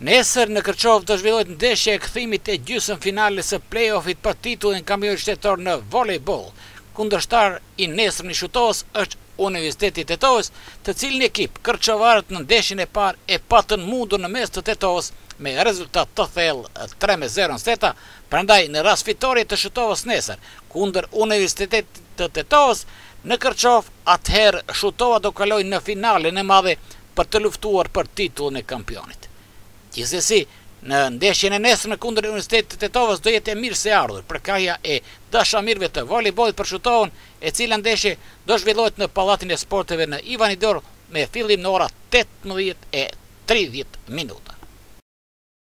Nesër në Kërçovë do zhvillohet ndeshja e kthimit e gjysëmfinales së play-off-it për titullin kampion shtetëror në volejboll. Kundërshtar i nesërm i Shutovës është Universiteti i Tetovës, të cilin ekip kërçovarët në ndeshjen e parë e patën mundur në mes të Tetovës me rezultat të thellë tre me zero në seta, prandaj në rast fitorje të Shutovës nesër kundër Universitetit të Tetovës në Kërçovë, atëherë Shutova do kalojë në finalen e madhe për të luftuar për titullin e kampionit. Gjithsesi, në ndeshjen e nesërme kundër Universitetit të Tetovës do jetë e mirëseardhur përkrahja e dashamirëve të volejbollit për Shutovën, e cila ndeshje do zhvillohet në Pallatin e Sporteve në Ivanidorë me fillim në ora tetëmbëdhjetë e tridhjetë minuta.